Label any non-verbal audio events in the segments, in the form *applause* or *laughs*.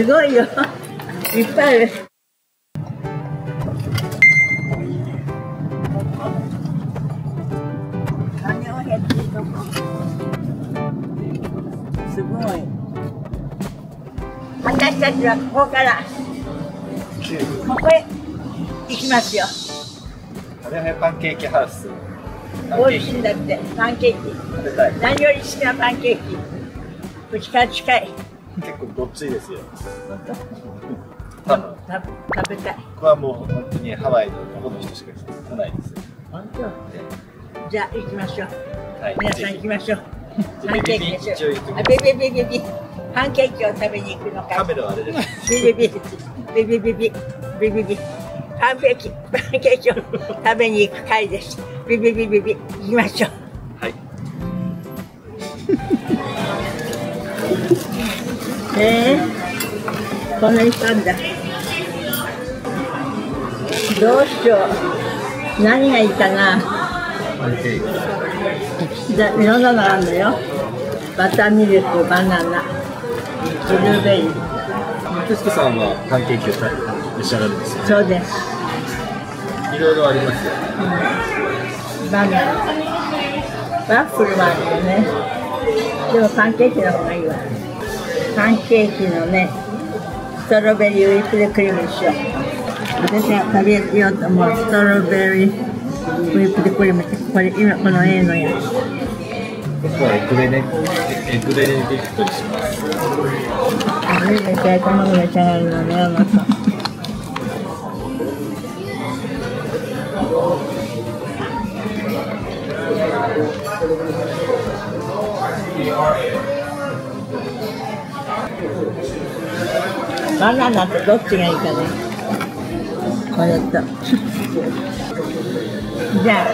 すごいよ。いっぱいある。すごい。私たちはここから、ここへ行きますよ。あれはパンケーキハウス。美味しいんだって、パンケーキ。何より好きなパンケーキ。うちから近い。結構ごっついですよ。なんか多分食べ食べたい。ここはもう本当にハワイのどこの人しか来ないですよ。本当。じゃあ行きましょう。はい。皆さん行きましょう。パンケーキでしょビビビビビ。パンケーキを食べに行くのかカメ。ラはあれです。ビビビビビビビビビビ。パンケーキ、パンケーキを食べに行く会です。ビビビビビ。行きましょう。はい。えー、こんなにしたんだ。どうしよう。何がいいかな。いろんなのあるのよ。バターミルク、バナナ、ブルーベリー。テスコさんはパンケーキを召し上がるんですよね。そうです。いろいろありますよ。バナナ。ワッフルもあるよね。でもパンケーキの方がいいわ。パンケーキのね、ストロベリーウィップでクリームにしよう。私が食べようと思うストロベリーウィップでクリームって、これ今この A のやつ。僕はエッグベネエッグベネディクトにします。バナナとどっちがいいかね。これと。*laughs* じゃあ、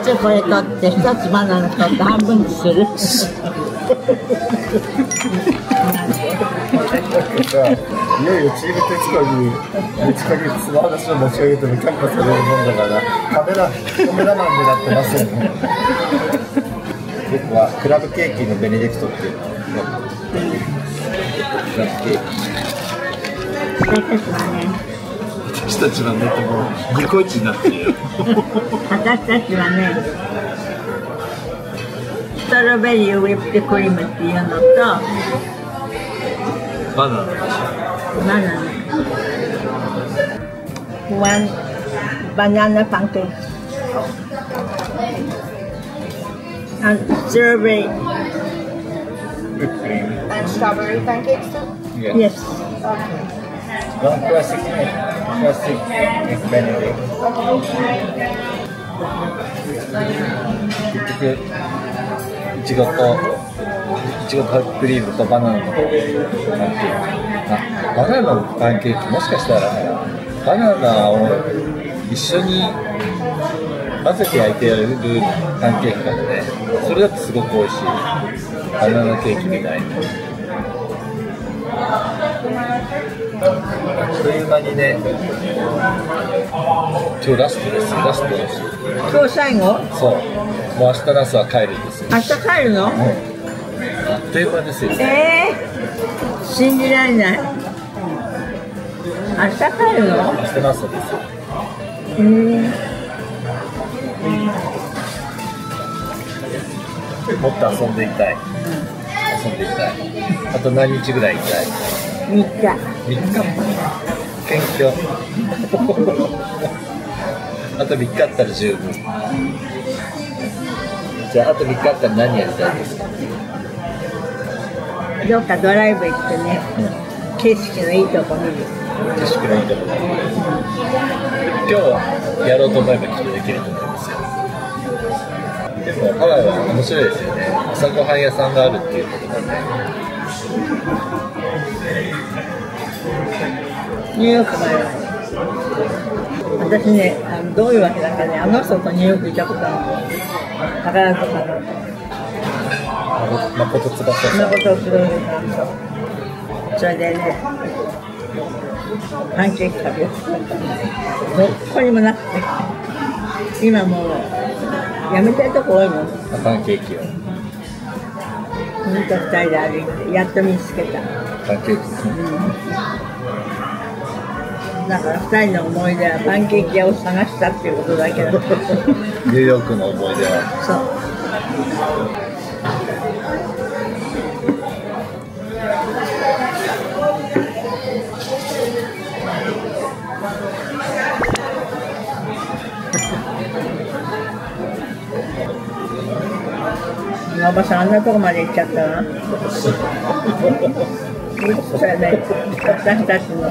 一つこれ取って、一つバナナ取って半分にする。いよいよチーム徹子に1ヶ月その話を持ち上げても却下されるもんだからカメラカメラマンになってますよね僕はクラブケーキのベネディクトっていうのをやってクラブケーキ私たちはね、私たちはねもうニコイチになってるよ私たちはね、ストロベリーウィップクリームっていうのと、バナナバナナ。One banana pancake. And strawberry. And strawberry pancakes too? Yes. One classic classic egg benedict. 結局いちごといちごクリームとバナナのパンケーキあバナナのパンケーキもしかしたらバナナを一緒に混ぜて焼いてやるパンケーキなのでそれだとすごく美味しいバナナケーキみたいな。いう間にね今日ラストですラストです今日最後そうもう明日の朝は帰るんですよ明日帰るのあっという間ですよえー、信じられない。明日帰るの明日の朝ですよえー、もっと遊んでいたい遊んでいたいあと何日ぐらいいたい3日。3日謙虚あと3日あったら十分。じゃああと3日あったら何やりたいですか？どっかドライブ行ってね、景色のいいとこ見る。景色のいいとこ。ろ今日はやろうと思えばきっとできると思いますよ。でもハワイは面白いですよね。朝ごはん屋さんがあるっていうことなんでニューヨークもある私ねあの、どういうわけだかね、あの人とニューヨーク行ったことあるの。宝塚の。誠翼そん。なさん。ことをするんですそれでね、パンケーキ食べようどこにもなくて、今もう、やめたいとこ多いの。パンケーキを本当二人で歩いて、やっと見つけた。パンケーキですね。だから二人の思い出はパンケーキ屋を探したっていうことだけど *laughs* ニューヨークの思い出は。そうおばさんあんなとこまで行っちゃったな。それね、私たちの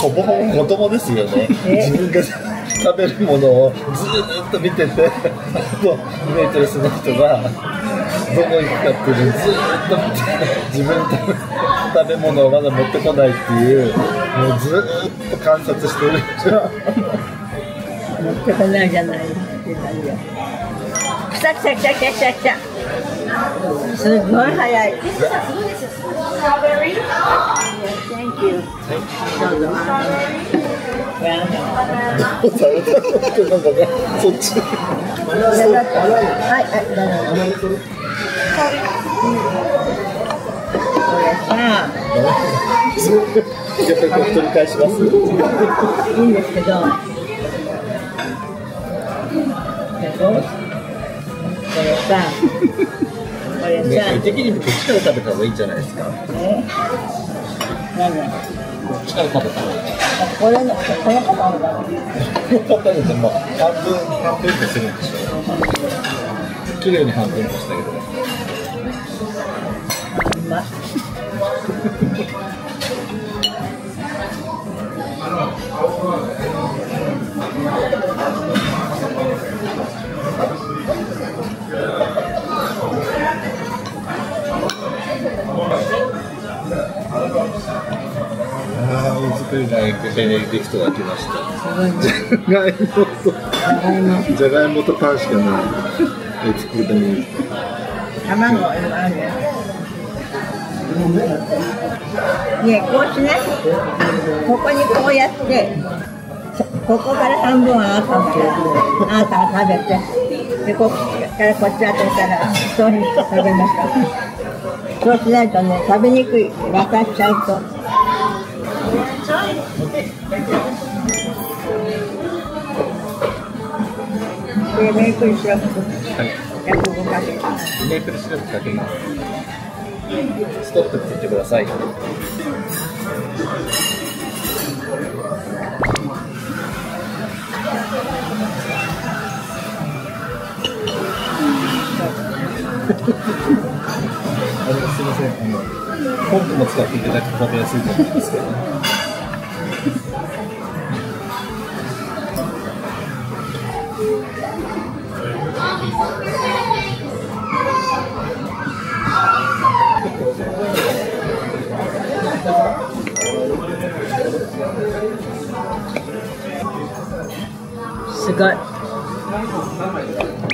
ほぼほぼ子供ですよね。え？自分が食べるものをずーっと見てて、あとウェイトレスの人がどこ行くかっていうのをずーっと見て、自分の食べ物をまだ持ってこないっていう、もうずーっと観察してる。持ってこないじゃないって感じよ。来た来た来た来た来た来た。すごい早い。Thank you. どうぞ。やだされたのってなんだかそっち。はいはいどうぞ。これさ、やっぱりこれ取り返します。いいんですけど。これさ、これさ、ね、的にこっちから食べた方がいいんじゃないですか。え何だこっちから食べた方がいい。これの、この方のだろこの方でも半分半分とするんでしょ。綺麗に半分としたけど。ああ、お作り大学ベネディクトが来ました。じゃがいもと、じゃがいも、とパンしかない。え作るために。卵あるね。ねこうしね、ここにこうやって、ここから半分はあなたのあなたが食べて、で、ここからこっち当てたら、そういうふうに食べました。そうしないとね、食べにくい。渡しちゃうと。これメープルシロップはい。105かけメープルシロップかけます。ストップって言ってください。あのすみません、あのポンプも使っていただくと食べやすいと思うんですけど。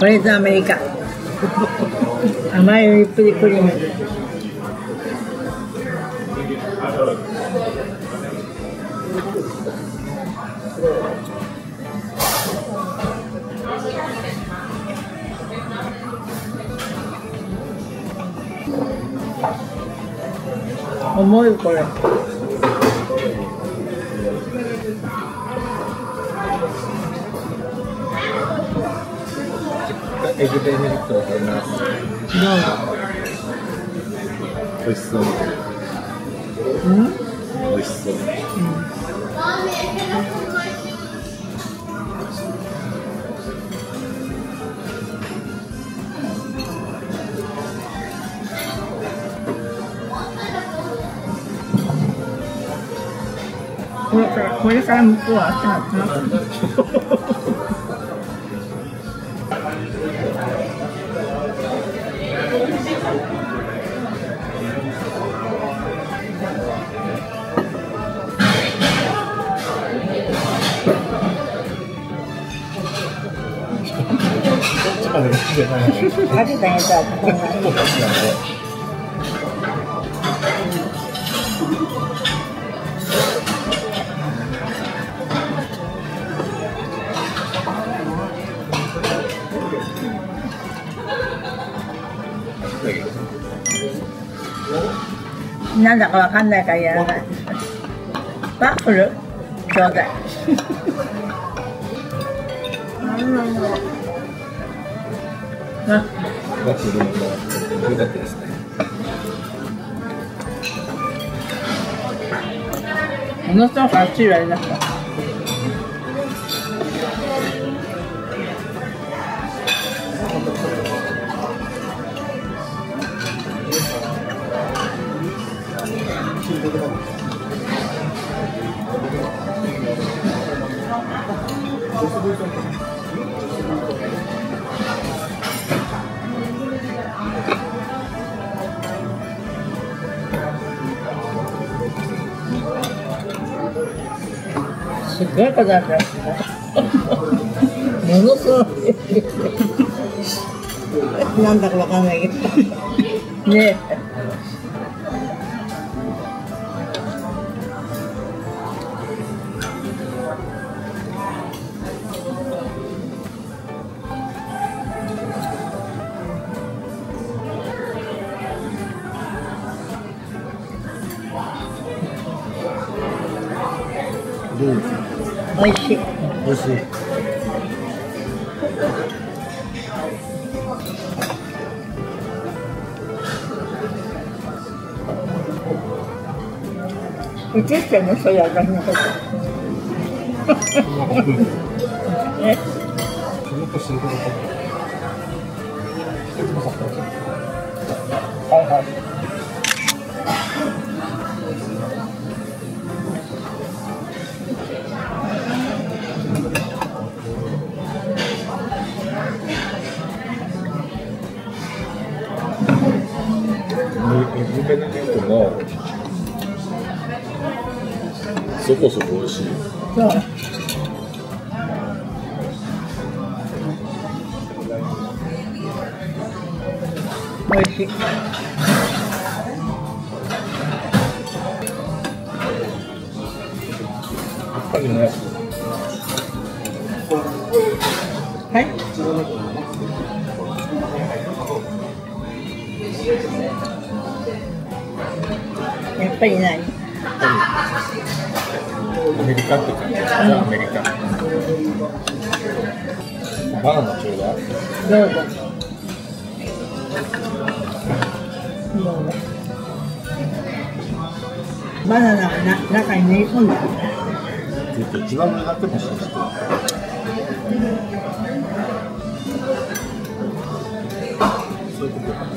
これぞアメリカ。甘いリップリクリーム。重いこれ。エグベネディクトを食べます。どうぞ。美味しそう。うん？美味しそう。これから、これから向こうは朝なこっで見てない。かけてあげたらこんなこっちなんで。だけどなんだかわかんないからやらないワッフル？ちょうだい *laughs* あワッフルもよかったですねこのすごく熱いわれました。すごいことだった *laughs* ものすごい。なんだかわかんないけど。ね。え美味しい。映してるのそれ私のことえ？はいはい有名な人もそこそこ美味しい。そう美味しい。やっぱりね。はい。ぱりない。アメリカって感じ。ザ・アメリカ。バナナちょうだい。どうぞ。どうぞバナナはな中に練り込んであるちょっと一番上だけもしかして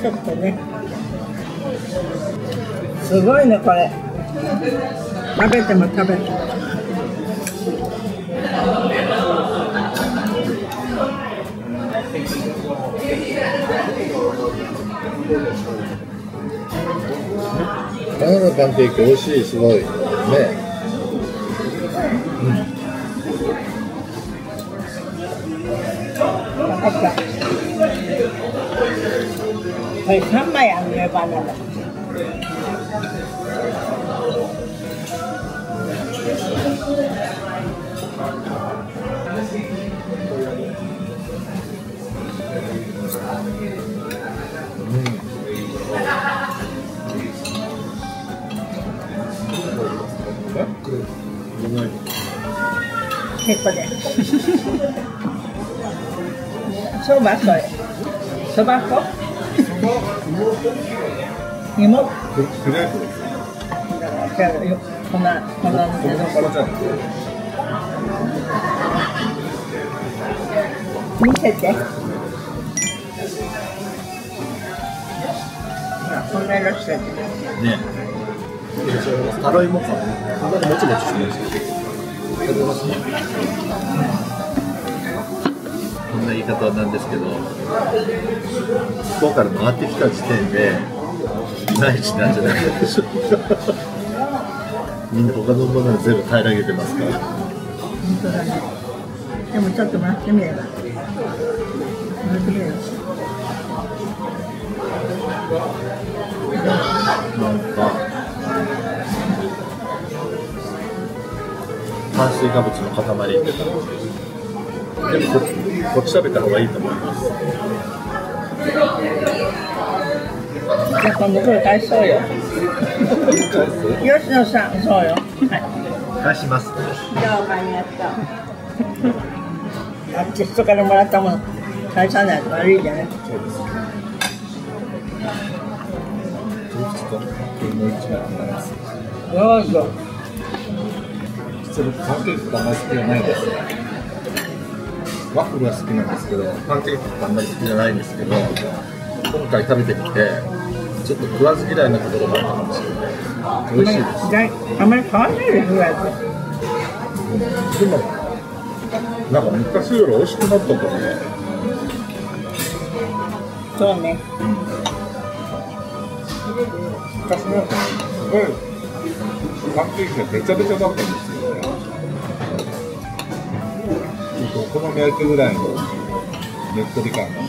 ちょっとねすごいねこれ。食べても食べて。もバナナパンケーキ美味しいすごい。ね。分かった。これ3枚あるねバナナ結構ですそばそれそば粉芋ククレープですじゃあよこんなこんなのそこのからじゃん見せて。こんな色してる。ね。タロイモかこんなにもちもちしてるこんな言い方なんですけど。向こうから回ってきた時点でいまいちなんじゃない。でしょうかみんな他のものは全部平らげてますから。本当だね。でもちょっと待ってみれば。待ってみれば。なんか炭水化物の塊って感じでもここっち食べた方がいいと思います。じゃあ今度これ返そうよ *laughs* 吉野さん、そうよ。はい。返しますどうもありがとう。あっち人からもらったもの返さないと悪いじゃない。そうですどうぞ。実は僕パンケーキってあんまり好きじゃないんですワッフルは好きなんですけどパンケーキってあんまり好きじゃないんですけど今回食べてみてちょっと食わず嫌いなところがあったかもしれない美味しいです。あんまり変わんないです。ぐらいと。でもなんか昔より美味しくなったと思うそうね。昔なんかす。ごいパンケーキがべちゃべちゃだったんです。よねちょっとお好み焼きぐらいのねっとり感が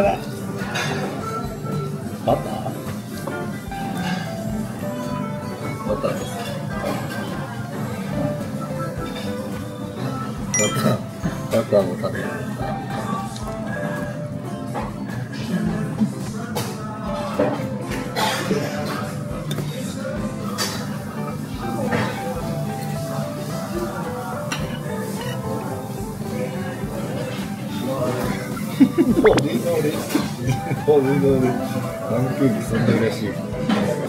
こパンケーキそんな嬉しい。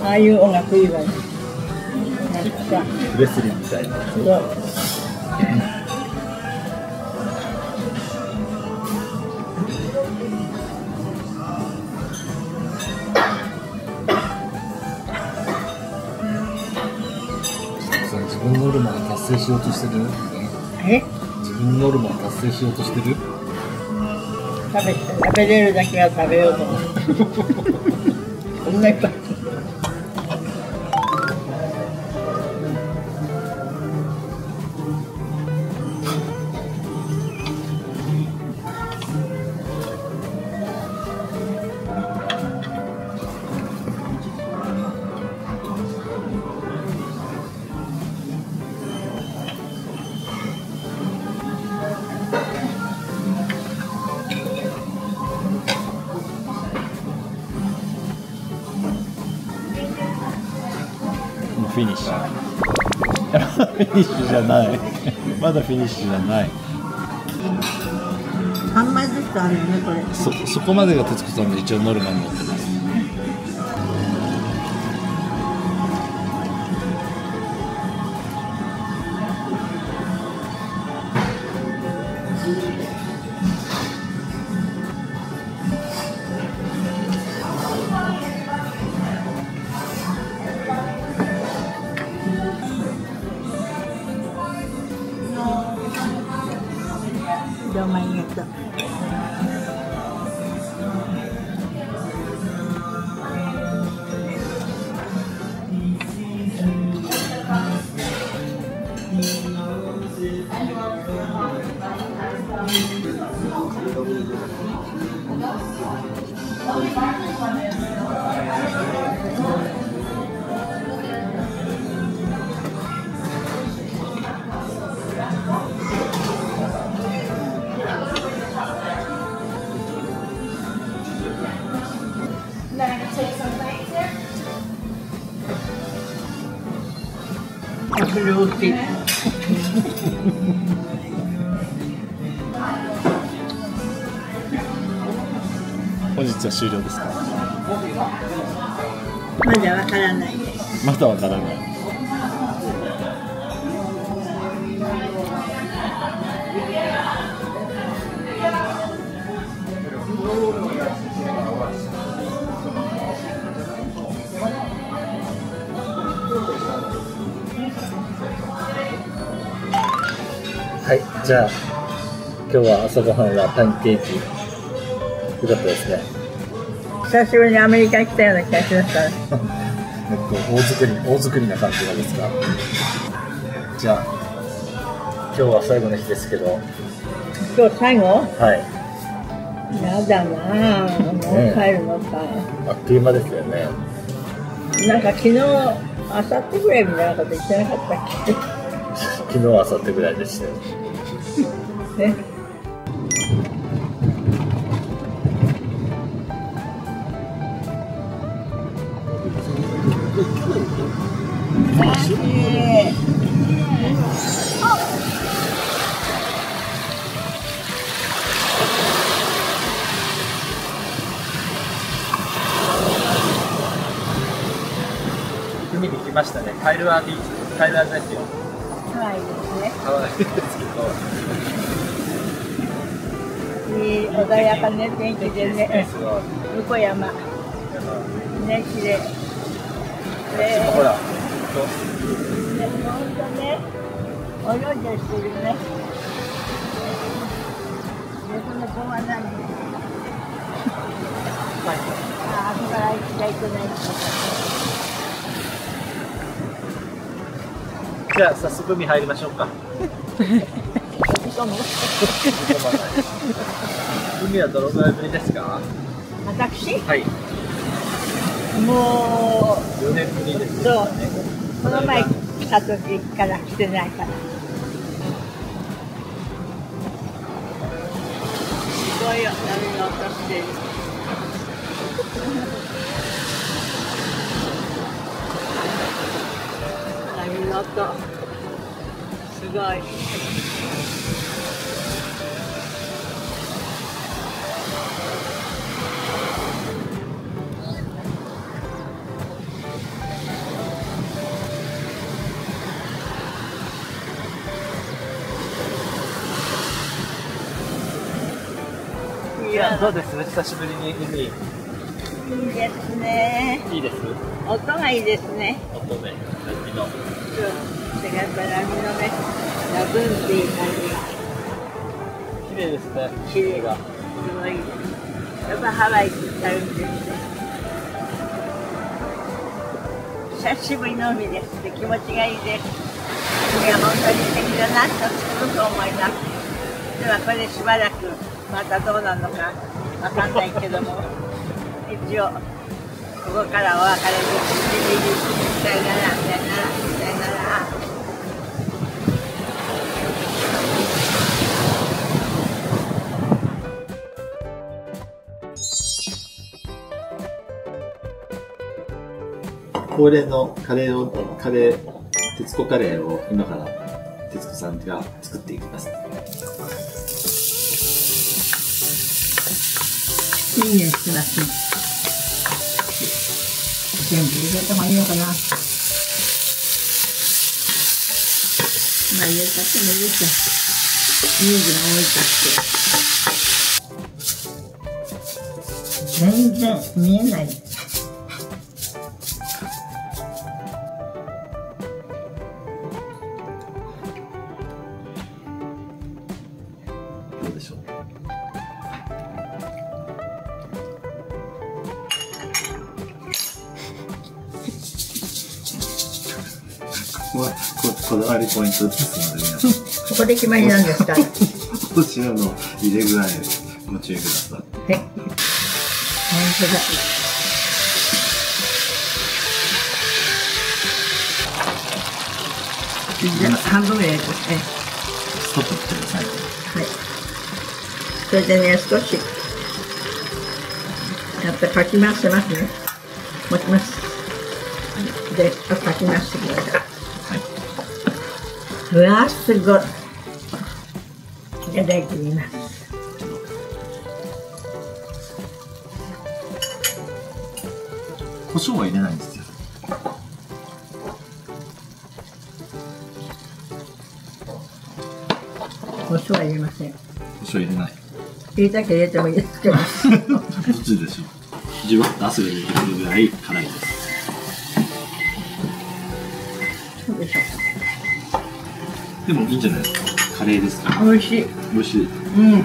ああいう音楽いいわね。なんかさ、レスリーみたいな自分ノルマを達成しようとしてる？え？自分ノルマを達成しようとしてる？食べ食べれるだけは食べようと思って。*laughs* こんフィニッシュ。フィニッシュじゃない。まだフィニッシュじゃない。3枚ずつあるよね、これ。そそこまでが徹子さんの一応ノルマになってますフ本日は終了ですか？まだわからないです。まだわからないはい、じゃあ、今日は朝ごはんはパンケーキ。よかったですね。久しぶりにアメリカに来たような気がしました。*laughs* えっと、大作り、大作りな感じなんですが。じゃあ、今日は最後の日ですけど、今日最後？はい、やだなぁ。もう帰るのか。あっという間ですよね。なんか昨日、あさってぐらいみたいなこと言ってなかったっ *laughs* 昨日、明後日ぐらいでしたよ。け *laughs* ね。ましたね。カイルアービーチ、カイルアーですよ。はいですね。可愛いですけど。いい穏やかね天気でね。向こう山。ね、綺麗。で、ほら、ね、ほんとね、泳いでる人いるね。で、その子は何あ、あそこから行きたいとない。じゃあ早速海入りましょうか。海はどのぐらいぶりですか？私？はい。も4年ぶりです。う、そう、この前来た時から来てないから。すごいよ、波の音してる。波の音。すごい。いや、どうです？久しぶりに海いいいですね。いです？音がいいですね。音で波の。うん。で、やっぱり波のね、ラブンっていう感じが。綺麗ですね。綺麗が。すごい。やっぱハワイって言ったら海ですね。久しぶりの海です。で、気持ちがいいです。海は本当に素敵だなとつくづく思います。では、これでしばらく、またどうなるのかわかんないけども、一応、ここからお別れです。さよなら、さよなら、さよなら。恒例のカレーをカレー徹子カレーを今から徹子さんが作っていきますいいねしてますね。全部入れた方がいいのかな？まあ入れたってもいいですよ。人数が多いからって。全然見えない。りポイントですので皆さんここで決まりなんですか？*laughs* の入れ具合ご注意ください本当だ。じゃあ半分ぐらいですね。ストップしてくださいはい。それでね、少し、やっぱかき回してますね。持ちます。で、あかき回してください。うわー、すごい。いただいてみます。胡椒は入れないんですよ胡椒は入れません。胡椒入れない入れたければ入れてもいいですけど。どっちでしょうじわっと汗が出てくるぐらい辛いですでもいいんじゃないですか？カレーですか。美味しい。美味しいうん。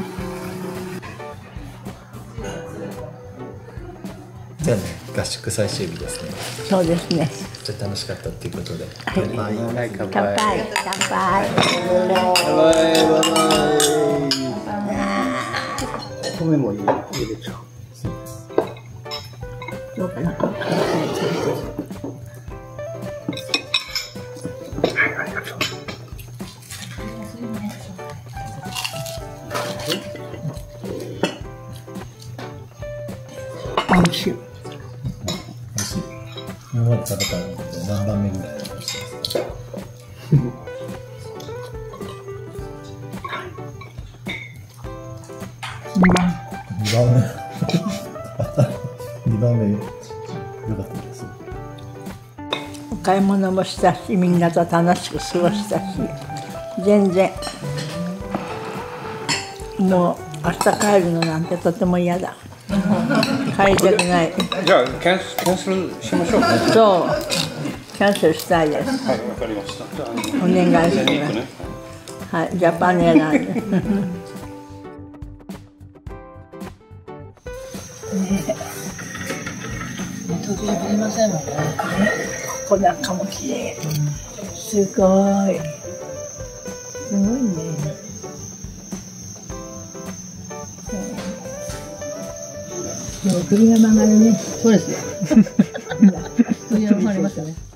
じゃあね合宿最終日ですねそうですね。じゃあ楽しかったっていうことではいはい乾乾杯。乾杯。米も入れ入れちゃう。どうかな。食べたので何番目ぐらい美味しいですか2番目2番目よかったですお買い物もしたし、みんなと楽しく過ごしたし、全然、もう明日帰るのなんてとても嫌だ。帰りたくない。じゃあキャンセルキャンセルしましょう。はそう、キャンセルしたいです。い、わかりました。お願いします。。はい、ジャパンエアライン。途中でりませんもんね。ここなんかも綺麗。すごい。すごいね。でも首が曲がるね。そうですよ。首が曲がりますよね。